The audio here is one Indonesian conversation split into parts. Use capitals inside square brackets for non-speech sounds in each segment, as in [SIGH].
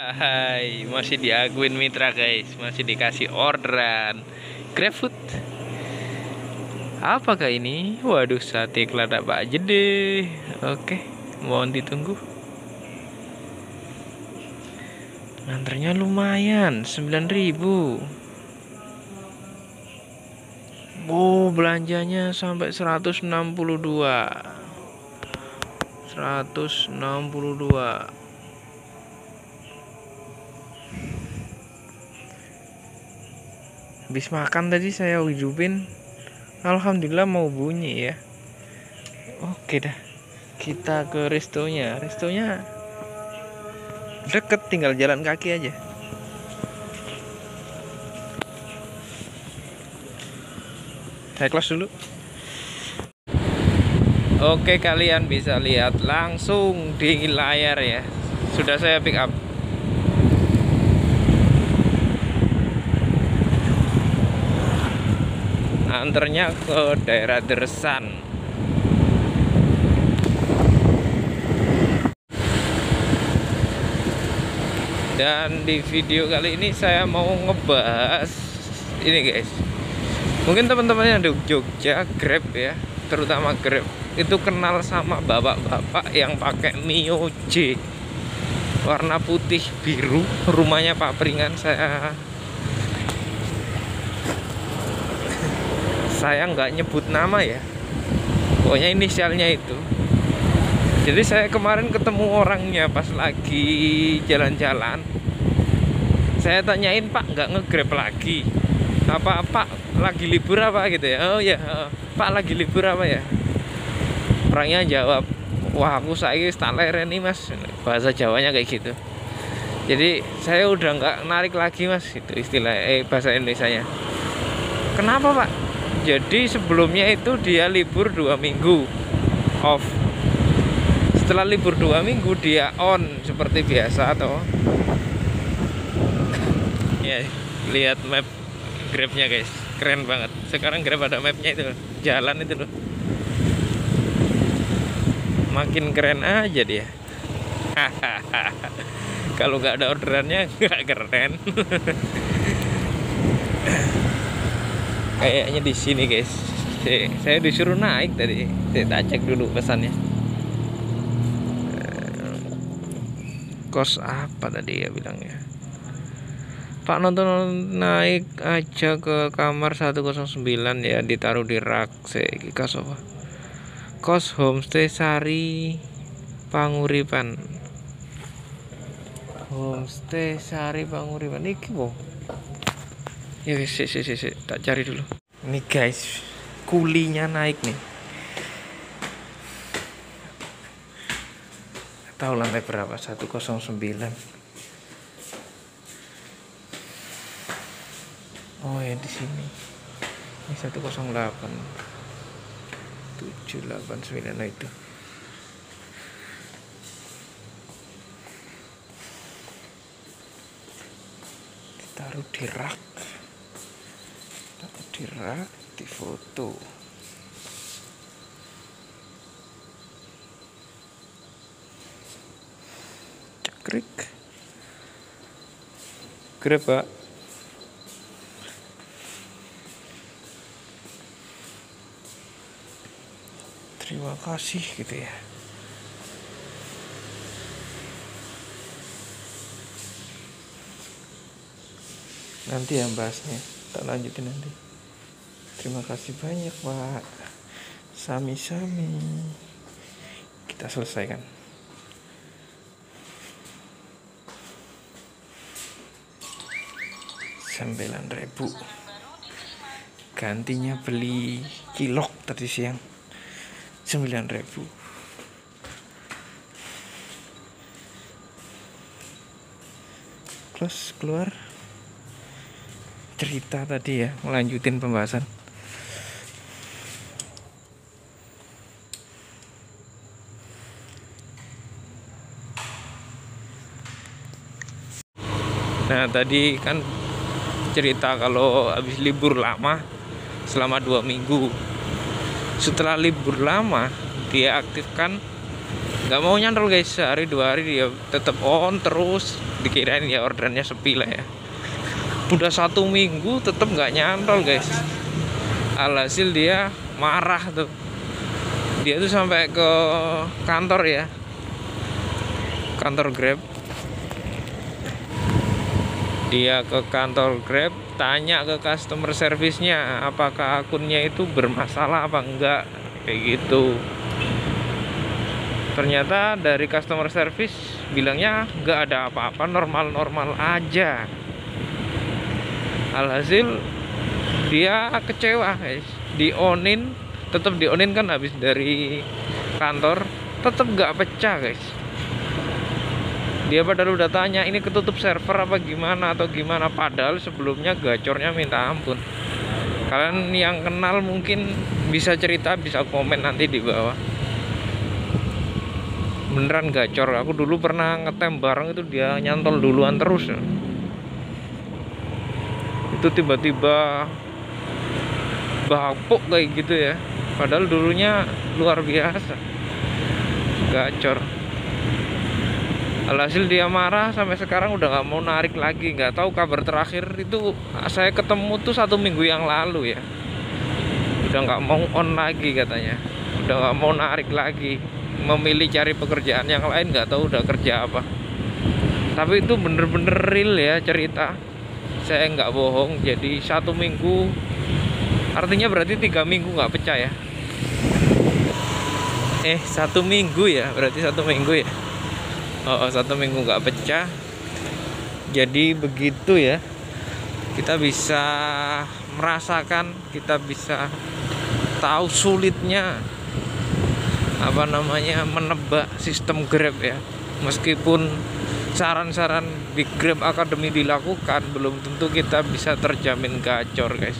Hai, masih di Aguin Mitra guys, masih dikasih orderan GrabFood. Apakah ini? Waduh, sate keladak Pak Jede. Oke, mohon ditunggu. Antrenya lumayan, 9000. Oh, belanjanya sampai 162. 162 habis makan tadi saya hidupin. Alhamdulillah mau bunyi ya. Oke dah. Kita ke restonya. Restonya deket tinggal jalan kaki aja. Saya kelas dulu. Oke kalian bisa lihat langsung di layar ya. Sudah saya pick up anternya ke daerah Dersan. Dan di video kali ini saya mau ngebahas ini guys. Mungkin teman-teman yang di Jogja Grab ya terutama Grab itu kenal sama bapak-bapak yang pakai Mio J. Warna putih biru rumahnya Pak Pringan saya saya nggak nyebut nama ya. Pokoknya inisialnya itu. Jadi saya kemarin ketemu orangnya pas lagi jalan-jalan. Saya tanyain pak nggak ngegrab lagi? Apa pak lagi libur apa? Gitu ya. Oh ya pak lagi libur apa ya? Orangnya jawab wah aku saya tak ini mas. Bahasa Jawanya kayak gitu. Jadi saya udah nggak narik lagi mas itu istilah eh bahasa Indonesia nya kenapa pak jadi sebelumnya itu dia libur dua minggu off. Setelah libur dua minggu dia on seperti biasa atau ya lihat map grabnya guys. Keren banget. Sekarang grab ada mapnya itu jalan itu loh. Makin keren aja dia. [LAUGHS] Kalau nggak ada orderannya nggak keren [LAUGHS] kayaknya di sini guys. Saya disuruh naik tadi. Saya cek dulu pesannya. Kos apa tadi ya bilangnya? Pak nonton naik aja ke kamar 109 ya ditaruh di rak saya apa? Kos homestay Sari Panguripan. Homestay Sari Panguripan. Iki boh ya sih sih sih tak cari dulu. Ini guys kulinya naik nih. Tahu lantai berapa 109 oh ya di sini. Ini 108 789 nah itu. Ditaruh di rak dirak di foto. Cekrik. Pak. Terima kasih gitu ya. Nanti yang bahasnya tak lanjutin nanti Terima kasih banyak Pak. Sami-sami. Kita selesaikan. Sembilan ribu. Gantinya beli kilok tadi siang. Sembilan ribu. Terus keluar cerita tadi ya, melanjutin pembahasan. Nah tadi kan cerita kalau habis libur lama selama dua minggu. Setelah libur lama dia aktifkan nggak mau nyantol guys. Sehari dua hari dia tetap on terus. Dikirain ya orderannya sepi lah ya. Udah satu minggu tetap nggak nyantol guys. Alhasil dia marah tuh. Dia tuh sampai ke kantor ya. Kantor Grab dia ke kantor Grab tanya ke customer service-nya apakah akunnya itu bermasalah apa enggak? Kayak gitu. Ternyata dari customer service bilangnya nggak ada apa-apa normal-normal aja. Alhasil dia kecewa guys. Di onin tetap di onin kan habis dari kantor tetap nggak pecah guys dia padahal udah tanya ini ketutup server apa gimana atau gimana? Padahal sebelumnya gacornya minta ampun. Kalian yang kenal mungkin bisa cerita bisa komen nanti di bawah. Beneran gacor. Aku dulu pernah ngetem bareng itu dia nyantol duluan terus. Itu tiba-tiba bapuk kayak gitu ya. Padahal dulunya luar biasa. Gacor alhasil dia marah sampai sekarang udah nggak mau narik lagi. Nggak tahu kabar terakhir itu saya ketemu tuh satu minggu yang lalu ya. Udah nggak mau on lagi katanya. Udah nggak mau narik lagi. Memilih cari pekerjaan yang lain nggak tahu udah kerja apa. Tapi itu bener-bener real ya cerita. Saya nggak bohong jadi satu minggu artinya berarti tiga minggu nggak pecah ya? Eh satu minggu ya berarti satu minggu ya oh, oh satu minggu nggak pecah. Jadi begitu ya. Kita bisa merasakan kita bisa tahu sulitnya. Apa namanya menebak sistem Grab ya. Meskipun saran-saran di Grab Academy dilakukan belum tentu kita bisa terjamin gacor guys.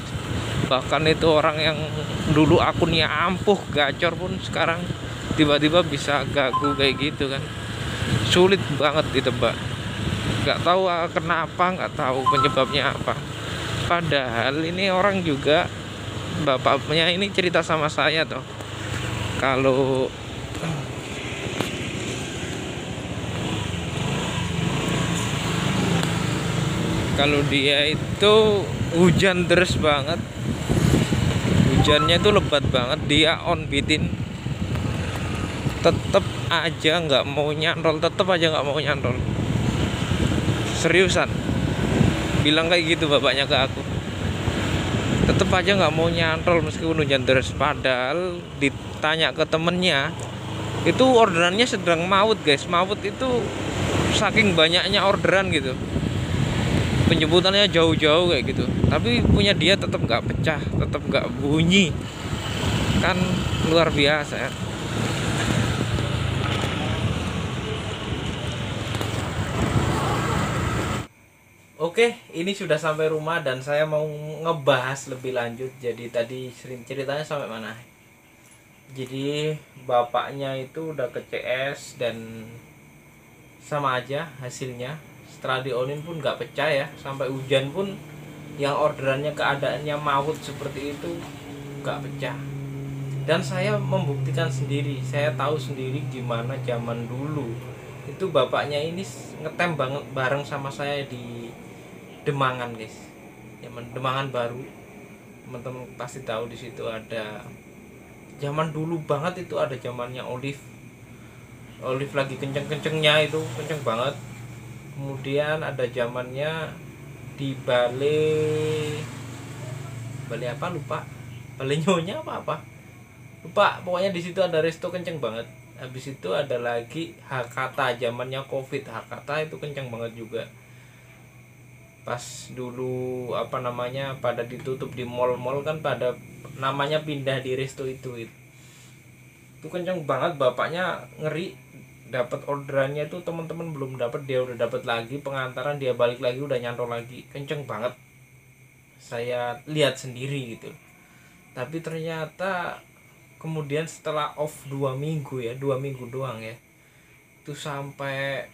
Bahkan itu orang yang dulu akunnya ampuh gacor pun sekarang tiba-tiba bisa gagu kayak gitu kan sulit banget ditebak nggak tahu kenapa nggak tahu penyebabnya apa. Padahal ini orang juga bapaknya ini cerita sama saya tuh kalau kalau dia itu hujan deras banget. Hujannya itu lebat banget dia on bitin. Tetep aja nggak mau nyantol tetep aja nggak mau nyantol. Seriusan. Bilang kayak gitu bapaknya ke aku. Tetep aja nggak mau nyantol meskipun hujan deras. Padahal di tanya ke temennya itu orderannya sedang maut guys. Maut itu saking banyaknya orderan gitu. Penyebutannya jauh-jauh kayak gitu. Tapi punya dia tetap nggak pecah tetap nggak bunyi. Kan luar biasa. ya Oke, ini sudah sampai rumah dan saya mau ngebahas lebih lanjut. Jadi tadi ceritanya sampai mana? jadi bapaknya itu udah ke CS dan sama aja hasilnya setelah dionin pun nggak pecah ya sampai hujan pun yang orderannya keadaannya maut seperti itu nggak pecah dan saya membuktikan sendiri saya tahu sendiri gimana zaman dulu itu bapaknya ini ngetem banget bareng sama saya di Demangan guys. Zaman Demangan baru. Teman-teman pasti tahu di situ ada zaman dulu banget itu ada zamannya Olive. Olive lagi kenceng-kencengnya itu kenceng banget. Kemudian ada zamannya di Bale Bale apa? Lupa. Bale nyonya apa apa? Lupa. Pokoknya di situ ada resto kenceng banget. Habis itu ada lagi Hakata zamannya covid. Hakata itu kenceng banget juga pas dulu apa namanya pada ditutup di mall-mall kan pada namanya pindah di resto itu itu kenceng banget bapaknya ngeri dapat orderannya itu teman-teman belum dapat dia udah dapat lagi pengantaran dia balik lagi udah nyantol lagi. Kenceng banget. Saya lihat sendiri gitu. Tapi ternyata kemudian setelah off dua minggu ya dua minggu doang ya itu sampai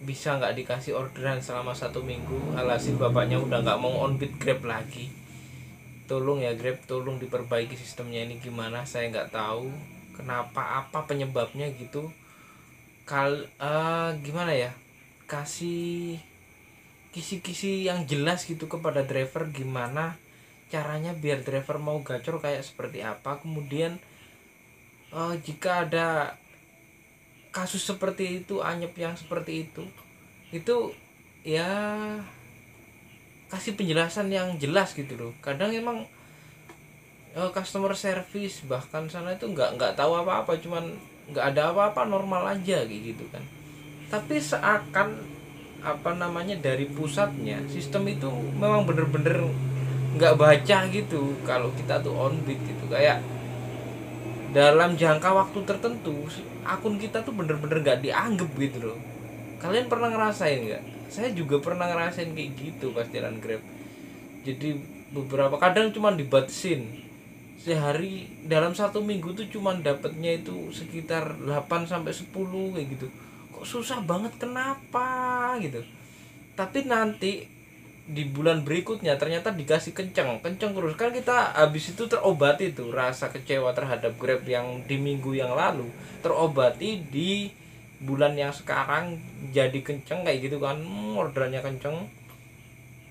bisa nggak dikasih orderan selama satu minggu? Alhasil bapaknya udah nggak mau on bid grab lagi. Tolong ya grab tolong diperbaiki sistemnya ini gimana? Saya nggak tahu kenapa apa penyebabnya gitu. Kal uh, gimana ya? Kasih kisi-kisi yang jelas gitu kepada driver gimana caranya biar driver mau gacor kayak seperti apa. Kemudian uh, jika ada kasus seperti itu anyep yang seperti itu itu ya kasih penjelasan yang jelas gitu loh. Kadang emang uh, customer service bahkan sana itu nggak nggak tahu apa-apa cuman nggak ada apa-apa normal aja gitu kan. Tapi seakan apa namanya dari pusatnya sistem itu memang bener-bener nggak baca gitu kalau kita tuh on beat gitu. Kayak dalam jangka waktu tertentu akun kita tuh bener-bener nggak dianggap gitu loh. Kalian pernah ngerasain nggak? Saya juga pernah ngerasain kayak gitu pas jalan grab. Jadi beberapa kadang cuma dibatasin. Sehari dalam satu minggu tuh cuma dapatnya itu sekitar 8 sampai 10 kayak gitu. Kok susah banget kenapa gitu? Tapi nanti di bulan berikutnya ternyata dikasih kenceng. Kenceng terus. Kan kita habis itu terobati tuh rasa kecewa terhadap Grab yang di minggu yang lalu. Terobati di bulan yang sekarang jadi kenceng kayak gitu kan. Hmm, orderannya kenceng.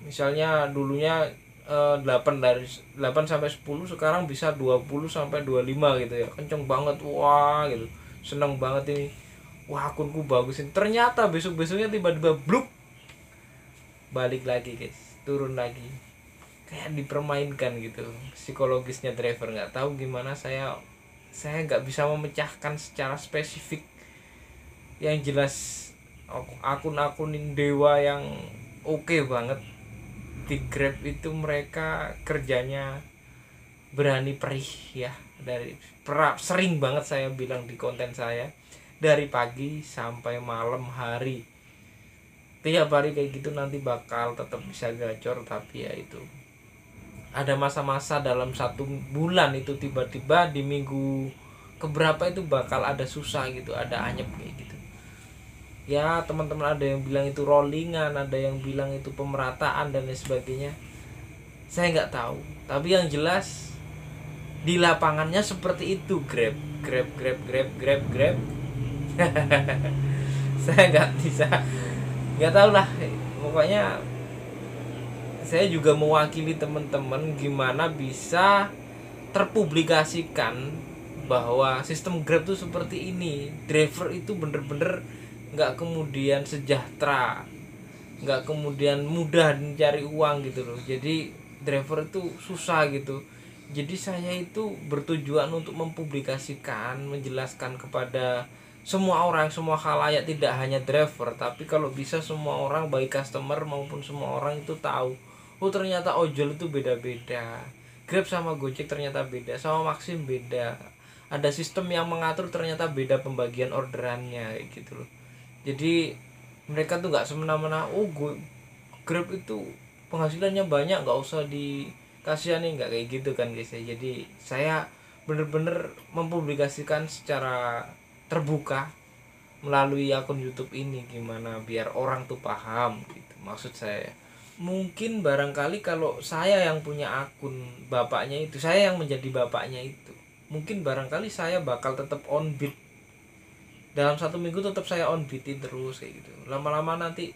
Misalnya dulunya eh, 8 dari 8 sampai 10 sekarang bisa 20 sampai 25 gitu ya. Kenceng banget. Wah gitu. Seneng banget ini. Wah akunku bagus ini. Ternyata besok besoknya tiba-tiba bluk balik lagi guys. Turun lagi. Kayak dipermainkan gitu. Psikologisnya driver. Nggak tahu gimana saya saya nggak bisa memecahkan secara spesifik yang jelas akun-akun dewa yang oke okay banget. Di Grab itu mereka kerjanya berani perih ya. Dari perap sering banget saya bilang di konten saya. Dari pagi sampai malam hari tiap hari kayak gitu nanti bakal tetap bisa gacor tapi ya itu. Ada masa-masa dalam satu bulan itu tiba-tiba di minggu keberapa itu bakal ada susah gitu ada anyep kayak gitu. Ya teman-teman ada yang bilang itu rollingan ada yang bilang itu pemerataan dan lain sebagainya. Saya nggak tahu tapi yang jelas di lapangannya seperti itu grab grab grab grab grab grab. [LAUGHS] Saya nggak bisa nggak tahu lah pokoknya saya juga mewakili teman-teman gimana bisa terpublikasikan bahwa sistem Grab itu seperti ini. Driver itu bener-bener nggak kemudian sejahtera nggak kemudian mudah mencari uang gitu loh. Jadi driver itu susah gitu. Jadi saya itu bertujuan untuk mempublikasikan menjelaskan kepada semua orang semua halayak tidak hanya driver tapi kalau bisa semua orang baik customer maupun semua orang itu tahu oh ternyata ojol itu beda-beda. Grab sama gojek ternyata beda sama maxim beda. Ada sistem yang mengatur ternyata beda pembagian orderannya gitu loh. Jadi mereka tuh nggak semena-mena oh gue grab itu penghasilannya banyak nggak usah dikasihani nggak kayak gitu kan guys ya. Jadi saya bener-bener mempublikasikan secara terbuka melalui akun YouTube ini gimana biar orang tuh paham gitu. Maksud saya mungkin barangkali kalau saya yang punya akun bapaknya itu saya yang menjadi bapaknya itu mungkin barangkali saya bakal tetap on beat. Dalam satu minggu tetap saya on beatin terus kayak gitu. Lama-lama nanti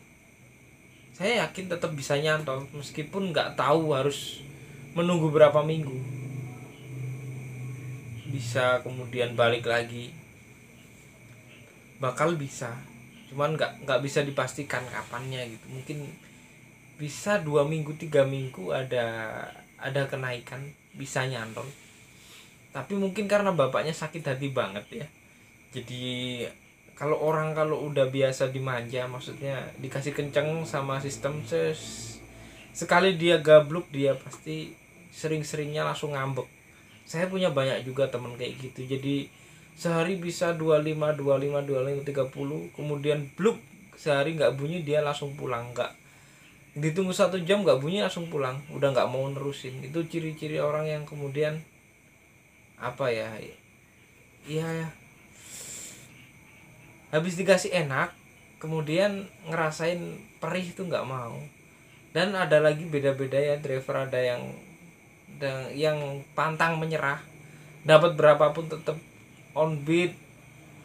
saya yakin tetap bisa nyantol meskipun nggak tahu harus menunggu berapa minggu. Bisa kemudian balik lagi bakal bisa. Cuman nggak nggak bisa dipastikan kapannya gitu. Mungkin bisa dua minggu tiga minggu ada ada kenaikan bisa nyantol. Tapi mungkin karena bapaknya sakit hati banget ya. Jadi kalau orang kalau udah biasa dimanja maksudnya dikasih kenceng sama sistem ses sekali dia gabluk dia pasti sering-seringnya langsung ngambek. Saya punya banyak juga temen kayak gitu. Jadi sehari bisa 25 25 25 30 kemudian bluk sehari nggak bunyi dia langsung pulang nggak. Ditunggu satu jam nggak bunyi langsung pulang. Udah nggak mau nerusin. Itu ciri-ciri orang yang kemudian apa ya iya ya habis dikasih enak kemudian ngerasain perih itu nggak mau. Dan ada lagi beda-beda ya driver ada yang yang pantang menyerah. Dapat berapapun tetap on beat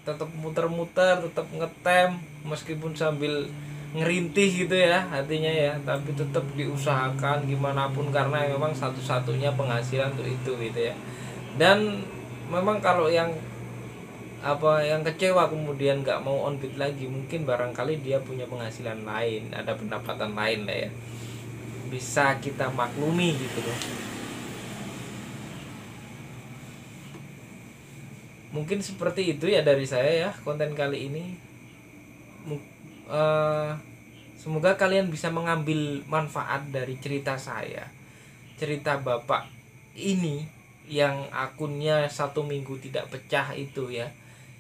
tetap muter-muter tetap ngetem meskipun sambil ngerintih gitu ya hatinya ya tapi tetap diusahakan gimana pun karena memang satu-satunya penghasilan untuk itu gitu ya. Dan memang kalau yang apa yang kecewa kemudian nggak mau on beat lagi mungkin barangkali dia punya penghasilan lain ada pendapatan lain lah ya. Bisa kita maklumi gitu loh mungkin seperti itu ya dari saya ya konten kali ini. Uh, semoga kalian bisa mengambil manfaat dari cerita saya cerita bapak ini yang akunnya satu minggu tidak pecah itu ya.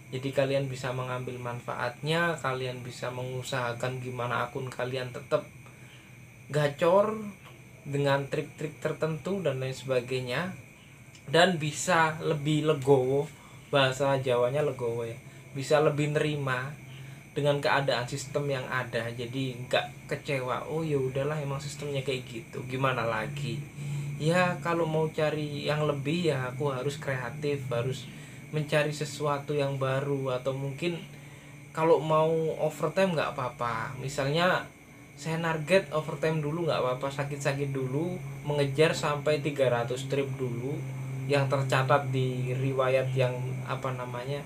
Jadi kalian bisa mengambil manfaatnya kalian bisa mengusahakan gimana akun kalian tetap gacor dengan trik-trik tertentu dan lain sebagainya. Dan bisa lebih legowo bahasa Jawanya legowo ya. Bisa lebih nerima dengan keadaan sistem yang ada. Jadi nggak kecewa oh ya udahlah emang sistemnya kayak gitu gimana lagi? Ya kalau mau cari yang lebih ya aku harus kreatif harus mencari sesuatu yang baru atau mungkin kalau mau overtime nggak apa-apa. Misalnya saya target overtime dulu nggak apa-apa sakit-sakit dulu mengejar sampai 300 trip dulu yang tercatat di riwayat yang apa namanya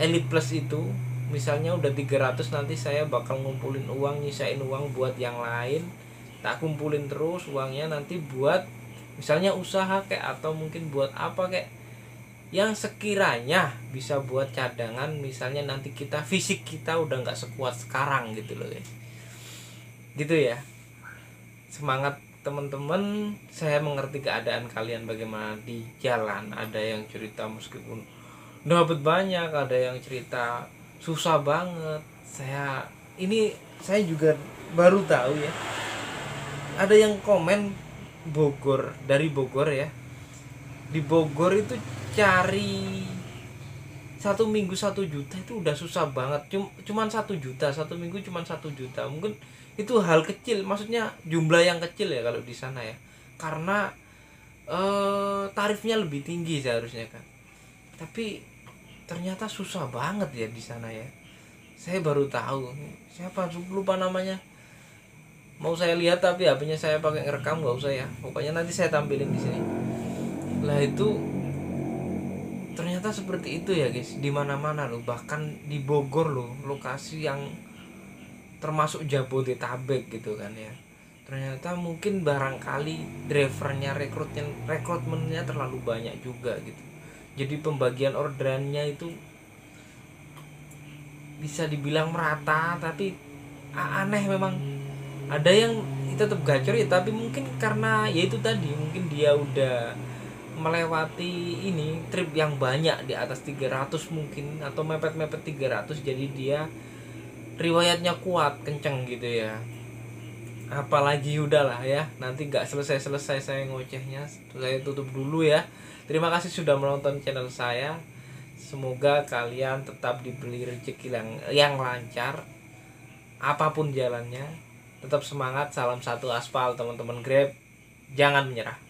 elite plus itu misalnya udah 300 nanti saya bakal ngumpulin uang nyisain uang buat yang lain. Tak kumpulin terus uangnya nanti buat misalnya usaha kayak atau mungkin buat apa kayak yang sekiranya bisa buat cadangan misalnya nanti kita fisik kita udah nggak sekuat sekarang gitu loh guys gitu ya. Semangat teman-teman. Saya mengerti keadaan kalian bagaimana di jalan. Ada yang cerita meskipun dapat banyak ada yang cerita susah banget. Saya ini saya juga baru tahu ya. Ada yang komen Bogor dari Bogor ya. Di Bogor itu cari satu minggu satu juta itu udah susah banget. Cum cuman satu juta satu minggu cuman satu juta. Mungkin itu hal kecil maksudnya jumlah yang kecil ya kalau di sana ya. Karena eh, tarifnya lebih tinggi seharusnya kan tapi ternyata susah banget ya di sana ya. Saya baru tahu siapa lupa namanya. Mau saya lihat tapi HP-nya saya pakai ngerekam nggak usah ya. Pokoknya nanti saya tampilin di sini. Lah itu ternyata seperti itu ya guys. Di mana mana loh bahkan di Bogor loh lokasi yang termasuk Jabodetabek gitu kan ya. Ternyata mungkin barangkali drivernya rekrutnya rekrutmennya terlalu banyak juga gitu jadi pembagian orderannya itu bisa dibilang merata tapi aneh memang. Ada yang tetap gacor ya tapi mungkin karena ya itu tadi mungkin dia udah melewati ini trip yang banyak di atas 300 mungkin atau mepet-mepet 300 jadi dia riwayatnya kuat kenceng gitu ya apalagi udahlah ya nanti nggak selesai-selesai saya ngocehnya saya tutup dulu ya. Terima kasih sudah menonton channel saya. Semoga kalian tetap diberi rezeki yang yang lancar apa pun jalannya. Tetap semangat salam satu aspal teman-teman grab. Jangan menyerah